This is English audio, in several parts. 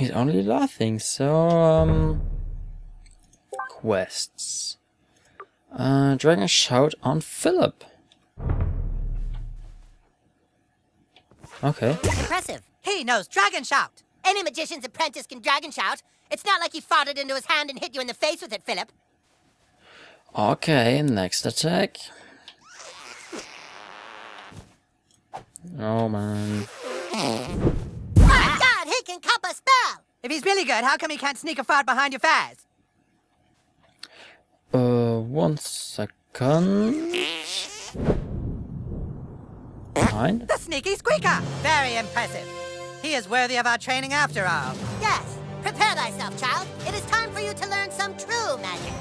He's only laughing, so, um... Quests. Uh, Dragon Shout on Phillip. Okay. Impressive. He knows Dragon Shout. Any magician's apprentice can dragon shout. It's not like he fought it into his hand and hit you in the face with it, Phillip. Okay, next attack. Oh man. My can cup a spell! If he's really good, how come he can't sneak a fart behind your faz? Uh, one second. Behind? The sneaky squeaker. Very impressive. He is worthy of our training after all. Yes. Prepare thyself, child. It is time for you to learn some true magic.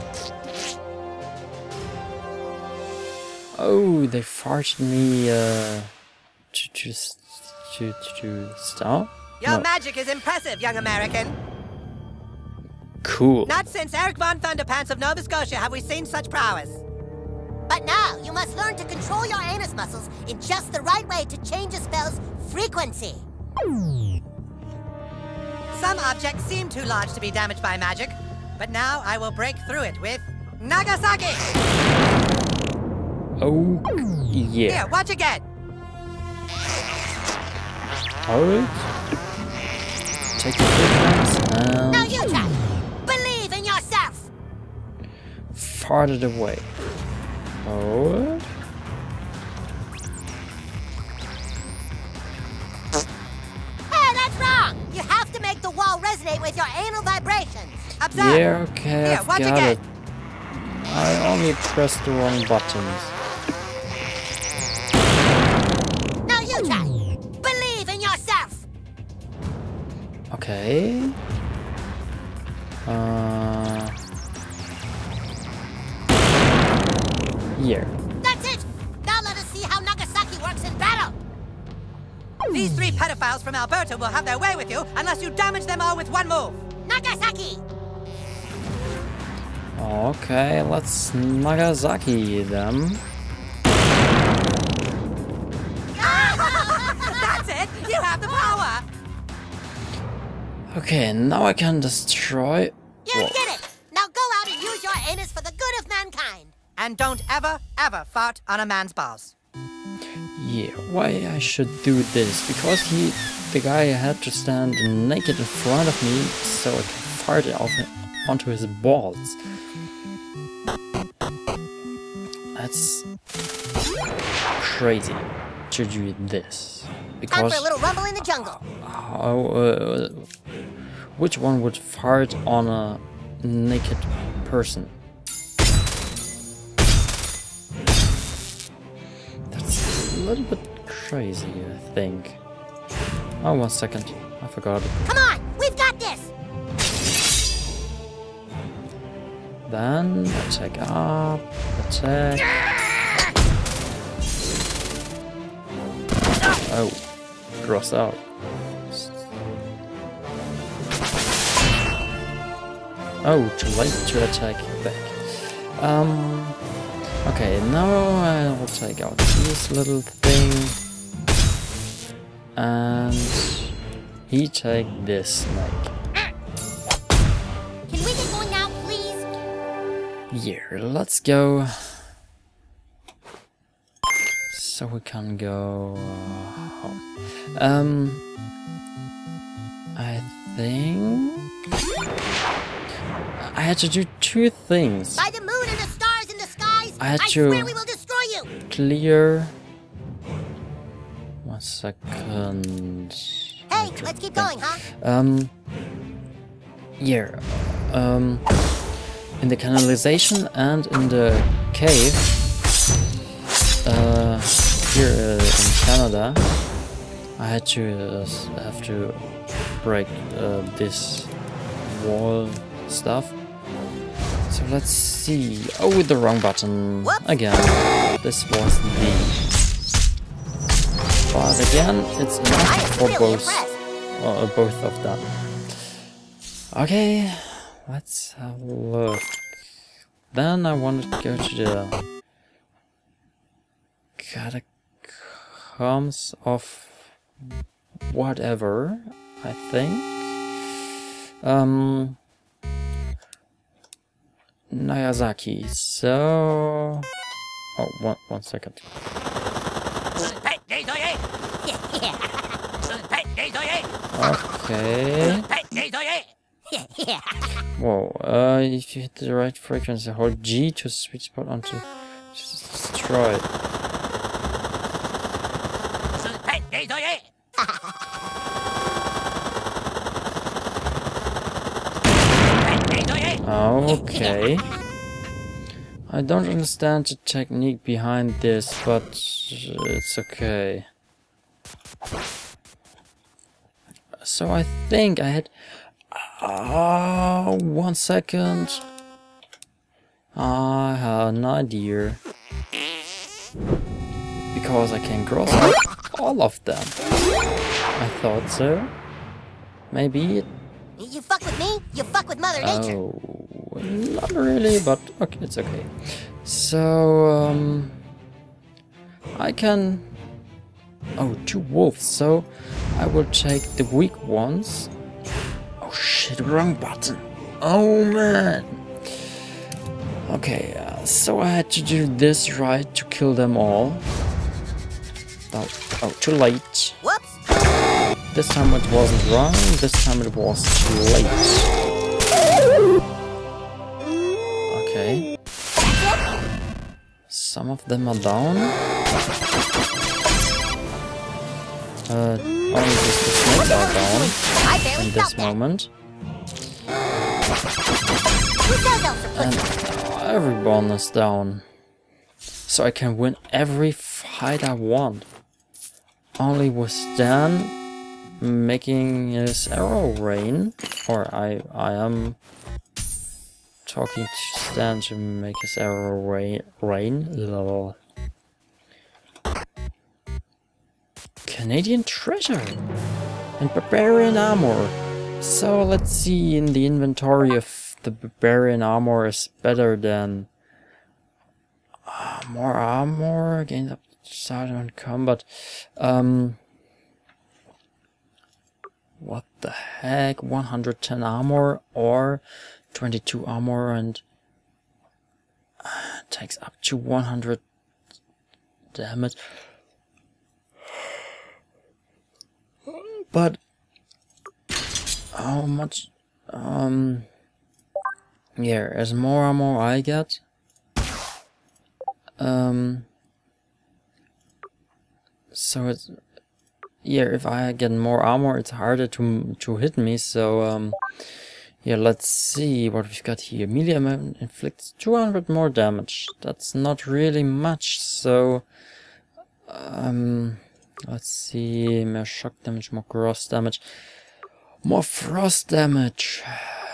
Oh, they farted me, uh, to, to, s- to, to, to stop? Your No. magic is impressive, young American. Cool. Not since Eric von Thunderpants of Nova Scotia have we seen such prowess. But now, you must learn to control your anus muscles in just the right way to change a spell's frequency. Some objects seem too large to be damaged by magic, but now I will break through it with Nagasaki. Oh, yeah. Here, yeah. watch again. Alright. Take the difference um, Now and you try. Believe in yourself. fart it away. Forward. Hey, that's wrong. You have to make the wall resonate with your anal vibrations. Observe. Yeah, okay, Here, I've got again. it. I only pressed the wrong buttons. Now you try. Okay. Uh. Here. That's it. Now let us see how Nagasaki works in battle. These three pedophiles from Alberta will have their way with you unless you damage them all with one move. Nagasaki. Okay, let's Nagasaki them. Okay, now I can destroy. You Whoa. did it. Now go out and use your anus for the good of mankind. And don't ever, ever fart on a man's balls. Yeah, why I should do this? Because he, the guy had to stand naked in front of me so I could fart off onto his balls. That's crazy to do this. Because Time for a little rumble in the jungle. how, uh, which one would fart on a naked person? That's a little bit crazy, I think. Oh, one second. I forgot. Come on, we've got this. Then attack up, attack. Oh, cross out. Oh, too late to attack back. Um. Okay, now I will take out this little thing, and he take this snake. Can we get going now, please? Yeah, let's go. So we can go home. Um, I think I had to do two things. By the moon and the stars in the skies, I had I to- swear we will destroy you. Clear. One second. Hey, let's keep going, huh? Um. Yeah. Um. In the canalization and in the cave. Uh, here uh, in Canada, I had to uh, have to break uh, this wall stuff. So let's see. Oh, with the wrong button again. This was the. But again, it's enough for both impressed. uh, both of them. Okay, let's have a look. Then I wanted to go to the catacombs of whatever, I think. Um, Nagasaki. So, oh, one one second. Okay. Whoa. Uh, if you hit the right frequency, hold G to sweet spot onto destroy. Okay. I don't understand the technique behind this, but it's okay. So I think I had... Uh, one second. I had an idea. Because I can cross out all of them. I thought so. Maybe You fuck with me, you fuck with Mother Nature. Oh, not really, but okay, it's okay. So, um, I can. Oh, two wolves. So, I will take the weak ones. Oh shit, wrong button. Oh man. Okay, uh, so I had to do this right to kill them all. Oh, oh too late. Whoops. This time it wasn't wrong, this time it was too late. Some of them are down. Uh, only just the snakes are down in this moment. And everyone is down. So I can win every fight I want. Only with Stan making his arrow rain. Or I I am talking to Stan to make his arrow rain rain. Lol. Canadian treasure and barbarian armor. So let's see in the inventory if the barbarian armor is better than uh, more armor gains up started on combat. Um, what the heck? 110 armor or 22 armor and uh, takes up to 100 damage. But how much? Um, yeah, as more armor I get, um, so it's yeah. If I get more armor, it's harder to to hit me. So um, yeah. Let's see what we've got here. Amount inflicts 200 more damage. That's not really much. So um, let's see. More shock damage, more gross damage, more frost damage.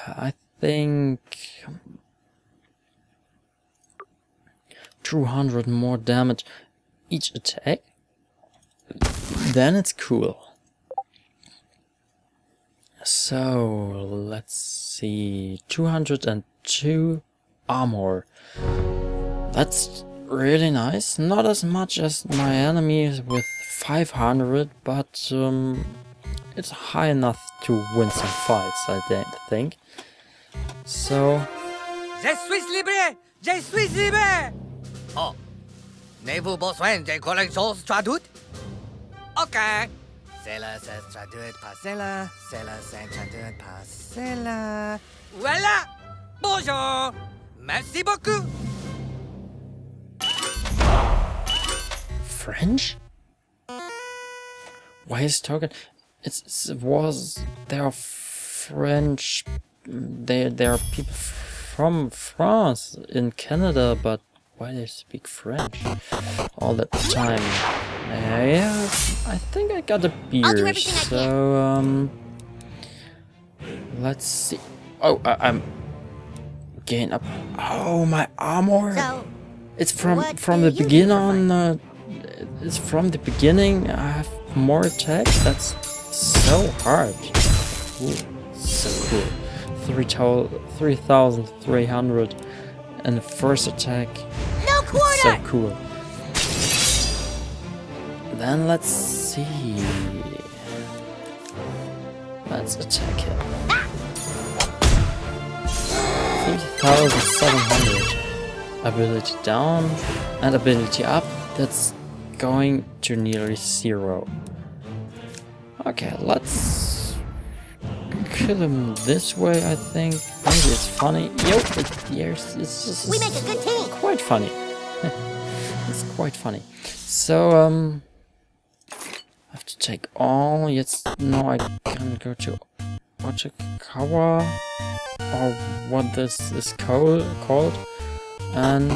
I think 200 more damage each attack, then it's cool. So, let's see, 202 armor. That's really nice, not as much as my enemies with 500, but um, it's high enough to win some fights, I think. So, Je suis libre! Je suis libre! Oh. N'avez-vous besoin de quelque chose traduit? Ok. Cela se traduit par cela, cela se traduit par cela. Voilà! Bonjour! Merci beaucoup! French? Why is talking? It's, it's- it was there are French. There there are people from France in Canada, but why they speak French all the time? Yeah, I think I got a beer. everything I can. So um, let's see. Oh, I, I'm gain up. Oh, my armor. So, It's from from the beginning on. Uh, it's from the beginning. I have more attack. That's so hard. Ooh, so cool. Three to- three thousand three hundred, and the first attack. no quarter! So cool. Then let's see. Let's attack him. 3700. Ability down and ability up. That's going to nearly zero. Okay, let's kill him this way, I think. Maybe it's funny. Yo, it, yes, it's just We make a good team. quite funny. it's quite funny. So, um, have to take all. Yes, no, I can go to Ochikawa or what this is called, called. and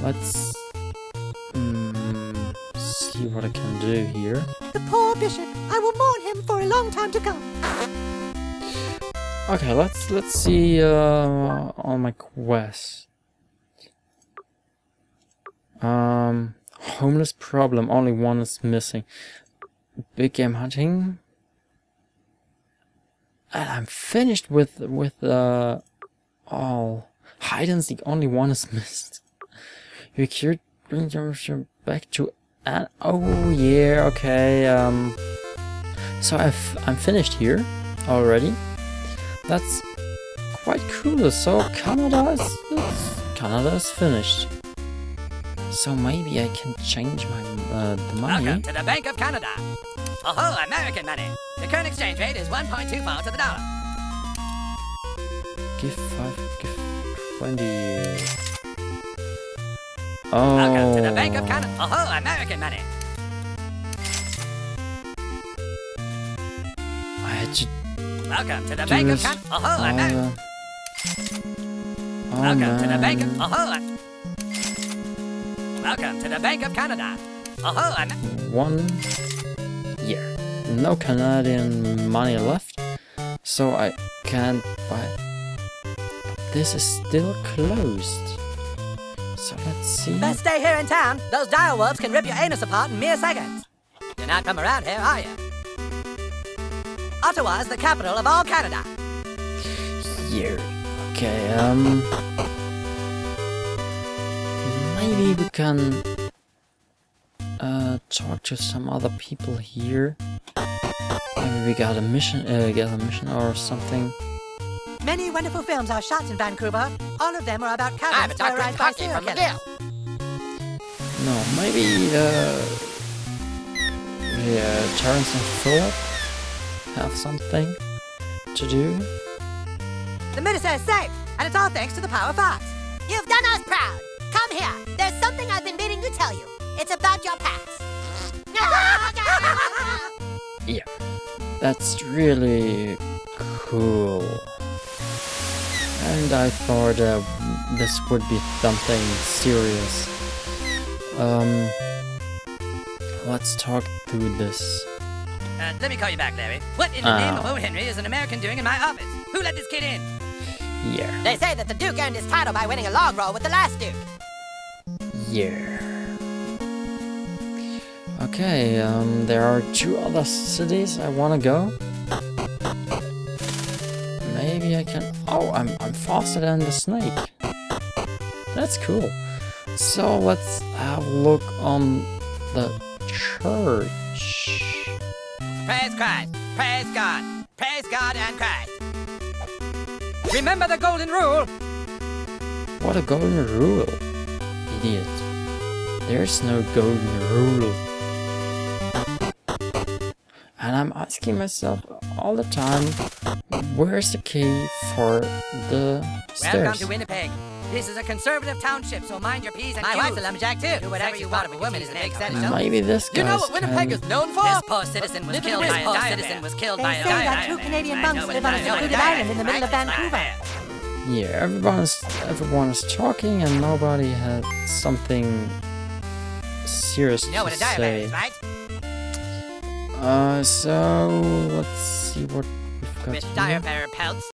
let's mm, see what I can do here. The poor bishop. I will mourn him for a long time to come. Okay, let's let's see uh, on my quest. Um, homeless problem. Only one is missing. Big game hunting. And I'm finished with with uh, all hide and seek. Only one is missed. You cured bring back to oh yeah okay um. So I've I'm finished here already. That's quite cool. So Canada is Canada is finished. So maybe I can change my uh, the money. Welcome to the Bank of Canada. Oh, ho, American money. The current exchange rate is 1.24 to the dollar. Give five, give twenty. Oh. Welcome to the Bank of Canada. Oh, American money. I had to Welcome to the Bank of. Canada. Oh, American. Oh Welcome to the Bank of. Oh, Welcome to the Bank of Canada. Oh, Amer- One year. No Canadian money left, so I can't buy. This is still closed. So let's see. Best stay here in town. Those dire wolves can rip your anus apart in mere seconds. You're not from around here, are you? Ottawa is the capital of all Canada. Here. Okay, um. Maybe we can. Uh, talk to some other people here. Maybe we got a mission, uh, get a mission or something. Many wonderful films are shot in Vancouver. All of them are about I'm cowboys a doctor terrorized by serial from killers. No, maybe, uh. Yeah, Terrance and Phillip have something to do. The minister is safe, and it's all thanks to the power of Fox. You've done us proud. Come here. There's something I've been meaning to tell you. It's about your past. Yeah, that's really cool. And I thought uh, this would be something serious. Um, let's talk through this. Uh, let me call you back, Larry. What in the name of Oh. O. Henry is an American doing in my office? Who let this kid in? Yeah, they say that the Duke earned his title by winning a log roll with the last Duke. Yeah. Okay, um, there are two other cities I wanna go. Maybe I can. Oh, I'm I'm faster than the snake. That's cool. So let's have a look on the church. Praise Christ. Praise God. Praise God and Christ. Remember the golden rule. What a golden rule, idiot. There's no golden rule. And I'm asking myself all the time, where's the key for the stairs? Welcome to Winnipeg. This is a conservative township, so mind your P's and My wife's a lumberjack too. Do whatever you want of a woman is a big set Maybe this guy You know what Winnipeg is known for? This poor citizen was killed by a poor citizen was killed They by a They say that two Canadian I monks live on a is. I secluded island in the middle of Vancouver. Yeah, everyone's everyone is talking and nobody had something serious You know what to a say. is, right? Uh, so let's see what we've got With here. diabetic pelts,